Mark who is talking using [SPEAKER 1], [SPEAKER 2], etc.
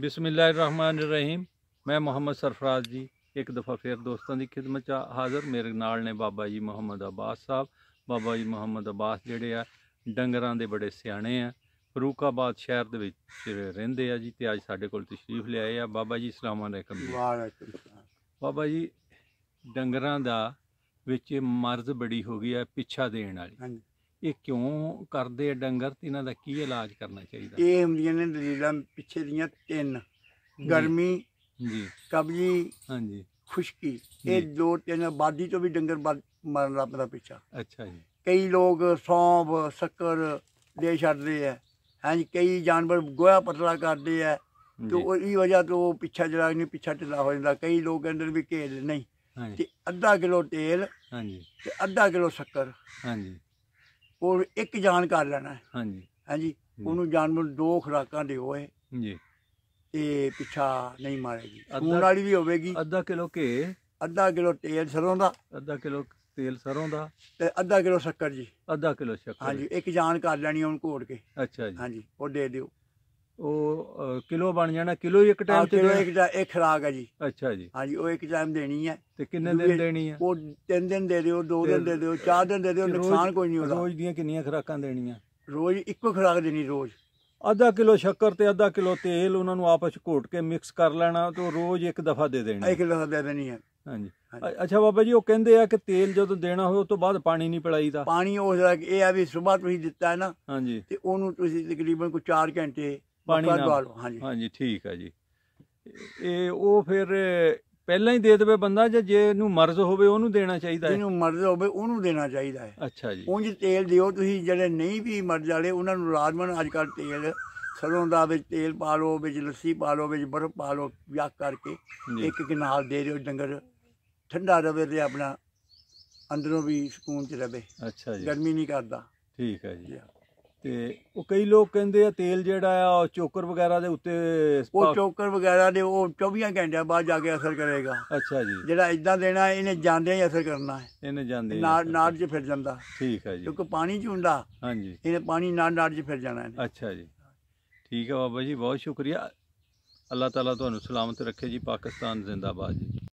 [SPEAKER 1] ਬਿਸਮਿਲ੍ਲਾਹਿਰਰਹਿਮਾਨਿਰਰਹੀਮ। ਮੈਂ ਮੁਹੰਮਦ ਸਰਫਰਾਜ਼ ਜੀ ਇੱਕ ਦਫਾ ਫਿਰ ਦੋਸਤਾਂ ਦੀ ਖਿਦਮਤ 'ਚ ਹਾਜ਼ਰ। ਮੇਰੇ ਨਾਲ ਨੇ ਬਾਬਾ ਜੀ ਮੁਹੰਮਦ ਅਬਾਸ ਸਾਹਿਬ। ਬਾਬਾ ਜੀ ਮੁਹੰਮਦ ਅਬਾਸ ਜਿਹੜੇ ਆ ਡੰਗਰਾਂ ਦੇ ਬੜੇ ਸਿਆਣੇ ਆ। ਫਰੂਕਾਬਾਦ ਸ਼ਹਿਰ ਦੇ ਵਿੱਚ ਰਹਿੰਦੇ ਆ ਜੀ ਤੇ ਅੱਜ ਸਾਡੇ ਕੋਲ ਤਸ਼ਰੀਫ ਲਿਆਏ ਆ। ਬਾਬਾ ਜੀ ਅਸਲਾਮ ਅਲੈਕਮ ਜੀ।
[SPEAKER 2] ਵਾਲੇਕੁਮ ਸਲਾਮ।
[SPEAKER 1] ਬਾਬਾ ਜੀ ਡੰਗਰਾਂ ਦਾ ਵਿੱਚ ਮਰਜ਼ ਬੜੀ ਹੋ ਗਈ ਹੈ ਪਿੱਛਾ ਦੇਣ ਵਾਲੀ।
[SPEAKER 2] ਹਾਂਜੀ।
[SPEAKER 1] ਇਹ ਕਿਉਂ ਕਰਦੇ ਆ ਡੰਗਰ ਤੇ ਇਹਨਾਂ ਦਾ ਕੀ ਇਲਾਜ ਕਰਨਾ ਚਾਹੀਦਾ?
[SPEAKER 2] ਇਹ ਹੁੰਦੀਆਂ ਨੇ ਦਲੀਲਾਂ ਪਿੱਛੇ ਦੀਆਂ ਤਿੰਨ। ਗਰਮੀ
[SPEAKER 1] ਜੀ।
[SPEAKER 2] ਕਬਜੀ
[SPEAKER 1] ਹਾਂਜੀ।
[SPEAKER 2] ਖੁਸ਼ਕੀ। ਇਹ ਦੋ ਤਿੰਨ ਆਬਾਦੀ ਤੋਂ ਵੀ ਡੰਗਰ ਮਰਨ ਲੱਗ ਪੈਂਦਾ ਪਿੱਛਾ।
[SPEAKER 1] ਅੱਛਾ ਜੀ।
[SPEAKER 2] ਕਈ ਲੋਕ ਸੌਂਫ ਸ਼ੱਕਰ ਦੇ ਛੱਡਦੇ ਆ। ਹਾਂਜੀ ਕਈ ਜਾਨਵਰ ਗੋਹਾ ਪਤਲਾ ਕਰਦੇ ਆ। ਤੇ ਉਹਦੀ ਵਜ੍ਹਾ ਤੋਂ ਪਿੱਛਾ ਜਿਹੜਾ ਨਹੀਂ ਪਿੱਛਾ ਢਿੱਲਾ ਹੋ ਜਾਂਦਾ। ਕਈ ਲੋਕ ਕਹਿੰਦੇ ਵੀ ਘੇਰ ਨਹੀਂ। ਤੇ ਅੱਧਾ ਕਿਲੋ ਤੇਲ
[SPEAKER 1] ਹਾਂਜੀ।
[SPEAKER 2] ਤੇ ਅੱਧਾ ਕਿਲੋ ਸ਼ੱਕਰ।
[SPEAKER 1] ਹਾਂਜੀ।
[SPEAKER 2] ਉਹ ਇੱਕ ਜਾਨ ਕਰ ਲੈਣਾ ਹੈ।
[SPEAKER 1] ਹਾਂਜੀ।
[SPEAKER 2] ਹਾਂਜੀ। ਉਹਨੂੰ ਜਾਨਵਰ ਨੂੰ ਦੋ ਖੁਰਾਕਾਂ ਦਿਓ ਇਹ
[SPEAKER 1] ਜੀ।
[SPEAKER 2] ਤੇ ਪਿੱਛਾ ਨਹੀਂ ਮਾਰੇਗੀ।
[SPEAKER 1] ਅੱਧਾ-
[SPEAKER 2] ਸੂਣ ਵਾਲੀ ਵੀ ਹੋਵੇਗੀ।
[SPEAKER 1] ਅੱਧਾ ਕਿਲੋ ਘੇ।
[SPEAKER 2] ਅੱਧਾ ਕਿਲੋ ਤੇਲ ਸਰੋਂ ਦਾ।
[SPEAKER 1] ਅੱਧਾ ਕਿਲੋ ਤੇਲ ਸਰੋਂ ਦਾ।
[SPEAKER 2] ਤੇ ਅੱਧਾ ਕਿਲੋ ਸ਼ੱਕਰ ਜੀ।
[SPEAKER 1] ਅੱਧਾ ਕਿਲੋ ਸ਼ੱਕਰ।
[SPEAKER 2] ਹਾਂਜੀ। ਇੱਕ ਜਾਨ ਕਰ ਲੈਣੀ ਉਹਨੂੰ ਘੋੜ ਕੇ।
[SPEAKER 1] ਅੱਛਾ ਜੀ।
[SPEAKER 2] ਹਾਂਜੀ। ਉਹ ਦੇ ਦਿਓ।
[SPEAKER 1] ਉਹ ਕਿਲੋ ਬਣ ਜਾਣਾ ਕਿਲੋ ਹੀ ਇੱਕ ਟਾਈਮ ਤੇ
[SPEAKER 2] ਕਿਲੋ? ਇੱਕ ਦਾ ਇੱਕ ਖੁਰਾਕ ਹੈ ਜੀ।
[SPEAKER 1] ਅੱਛਾ ਜੀ।
[SPEAKER 2] ਹਾਂਜੀ ਉਹ ਇੱਕ ਟਾਈਮ ਦੇਣੀ ਹੈ।
[SPEAKER 1] ਤੇ ਕਿੰਨੇ ਦਿਨ ਦੇਣੀ ਆ
[SPEAKER 2] ਉਹ ਤਿੰਨ ਦਿਨ ਦੇ ਦਿਓ ਦੋ
[SPEAKER 1] ਤੇ-
[SPEAKER 2] ਦਿਨ ਦੇ ਦਿਓ ਚਾਰ ਦਿਨ ਦੇ ਦਿਓ ਨੁਕਸਾਨ ਕੋਈ ਨਹੀਂ ਉਹਦਾ
[SPEAKER 1] ਰੋਜ਼ ਦੀਆਂ ਕਿੰਨੀਆਂ ਖੁਰਾਕਾਂ ਦੇਣੀਆਂ?
[SPEAKER 2] ਰੋਜ਼ ਇੱਕੋ ਖੁਰਾਕ ਦੇਣੀ ਰੋਜ਼।
[SPEAKER 1] ਅੱਧਾ ਕਿਲੋ ਸ਼ੱਕਰ ਤੇ ਅੱਧਾ ਕਿਲੋ ਤੇਲ ਉਹਨਾਂ ਨੂੰ ਆਪਸ ਘੋਟ ਕੇ ਮਿਕਸ ਕਰ ਲੈਣਾ ਤੇ ਉਹ ਰੋਜ਼ ਇੱਕ ਦਫਾ ਦੇ ਦੇਣੀ
[SPEAKER 2] ਇੱਕ ਕਿਲੋ ਦੇ ਦੇਣੀ ਹੈ।
[SPEAKER 1] ਹਾਂਜੀ। ਅੱਛਾ ਬਾਬਾ ਜੀ ਉਹ ਕਹਿੰਦੇ ਆ ਕਿ ਤੇਲ ਜਦੋਂ ਦੇਣਾ ਹੋਵੇ ਉਸ ਤੋਂ ਬਾਅਦ ਪਾਣੀ ਨਹੀਂ ਪਿਲਾਈਦਾ।
[SPEAKER 2] ਪਾਣੀ ਦਾ ਇਹ ਆ ਵੀ ਸਵੇਰ ਤੁਸੀਂ ਦਿੱਤਾ ਹੈ ਨਾ
[SPEAKER 1] ਹਾਂਜੀ।
[SPEAKER 2] ਤੇ ਉਹਨੂੰ ਤੁਸੀਂ ਤਕਰੀਬਨ ਕੋਈ 4 ਘੰਟੇ
[SPEAKER 1] ਪਾਣੀ ਨਾਲ।
[SPEAKER 2] ਹਾਂਜੀ।
[SPEAKER 1] ਹਾਂਜੀ ਠੀਕ ਹੈ ਜੀ। ਇਹ ਉਹ ਫਿਰ ਪਹਿਲਾਂ ਹੀ ਦੇ ਦੇਵੇ ਬੰਦਾ ਜਾਂ ਜੇ ਇਹਨੂੰ ਮਰਜ਼ ਹੋਵੇ ਉਹਨੂੰ ਦੇਣਾ ਚਾਹੀਦਾ ਹੈ?
[SPEAKER 2] ਜਿਹਨੂੰ ਮਰਜ਼ ਹੋਵੇ ਉਹਨੂੰ ਦੇਣਾ ਚਾਹੀਦਾ ਹੈ।
[SPEAKER 1] ਅੱਛਾ ਜੀ।
[SPEAKER 2] ਉਂਝ ਤੇਲ ਦਿਓ ਤੁਸੀਂ ਜਿਹੜੇ ਨਹੀਂ ਵੀ ਮਰਜ਼ ਵਾਲੇ ਉਹਨਾਂ ਨੂੰ ਲਾਜ਼ਮਨ ਅੱਜ ਕੱਲ੍ਹ ਤੇਲ ਸਰੋਂ ਦਾ ਵਿੱਚ ਤੇਲ ਪਾ ਲਓ ਵਿੱਚ ਲੱਸੀ ਪਾ ਲਓ ਵਿੱਚ ਬਰਫ਼ ਪਾ ਲਓ ਵਿਆਹ ਕਰਕੇ ਇੱਕ ਇੱਕ ਨਾਲ ਦੇ ਦਿਓ ਡੰਗਰ। ਠੰਡਾ ਰਵੇ ਤੇ ਆਪਣਾ ਅੰਦਰੋਂ ਵੀ ਸਕੂਨ ਚ ਰਵੇ।
[SPEAKER 1] ਅੱਛਾ ਜੀ।
[SPEAKER 2] ਗਰਮੀ ਨਹੀਂ ਕਰਦਾ।
[SPEAKER 1] ਠੀਕ ਹੈ ਜੀ। ਤੇ ਉਹ ਕਈ ਲੋਕ ਕਹਿੰਦੇ ਆ ਤੇਲ ਜਿਹੜਾ ਆ ਉਹ ਚੋਕਰ ਵਗੈਰਾ ਦੇ ਉੱਤੇ
[SPEAKER 2] ਉਹ ਚੋਕਰ ਵਗੈਰਾ ਦੇ ਉਹ 24 ਘੰਟਿਆਂ ਬਾਅਦ ਜਾ ਕੇ ਅਸਰ ਕਰੇਗਾ।
[SPEAKER 1] ਅੱਛਾ ਜੀ।
[SPEAKER 2] ਜਿਹੜਾ ਇਦਾਂ ਦੇਣਾ ਇਹਨੇ ਜਾਂਦਿਆਂ ਹੀ ਅਸਰ ਕਰਨਾ ਹੈ।
[SPEAKER 1] ਇਹਨੇ ਜਾਂਦੇ
[SPEAKER 2] ਨਾੜ ਨਾੜ 'ਚ ਫਿਰ ਜਾਂਦਾ।
[SPEAKER 1] ਠੀਕ ਹੈ ਜੀ।
[SPEAKER 2] ਕਿਉਂਕਿ ਪਾਣੀ 'ਚ ਹੁੰਦਾ।
[SPEAKER 1] ਹਾਂਜੀ।
[SPEAKER 2] ਇਹਨੇ ਪਾਣੀ ਨਾੜ ਨਾੜ 'ਚ ਫਿਰ ਜਾਣਾ ਇਹਨੇ।
[SPEAKER 1] ਅੱਛਾ ਜੀ। ਠੀਕ ਹੈ ਬਾਬਾ ਜੀ ਬਹੁਤ ਸ਼ੁਕਰੀਆ। ਅੱਲਾਹ ਤਾਲਾ ਤੁਹਾਨੂੰ ਸਲਾਮਤ ਰੱਖੇ ਜੀ ਪਾਕਿਸਤਾਨ ਜ਼ਿੰਦਾਬਾਦ ਜੀ।